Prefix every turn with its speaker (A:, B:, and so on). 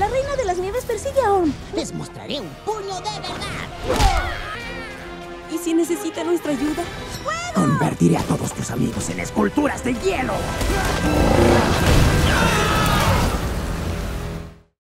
A: La reina de las Nieves persigue a Orm.
B: Les mostraré un puño de verdad.
A: ¿Y si necesita nuestra ayuda?
C: Convertiré a todos tus amigos en esculturas de hielo.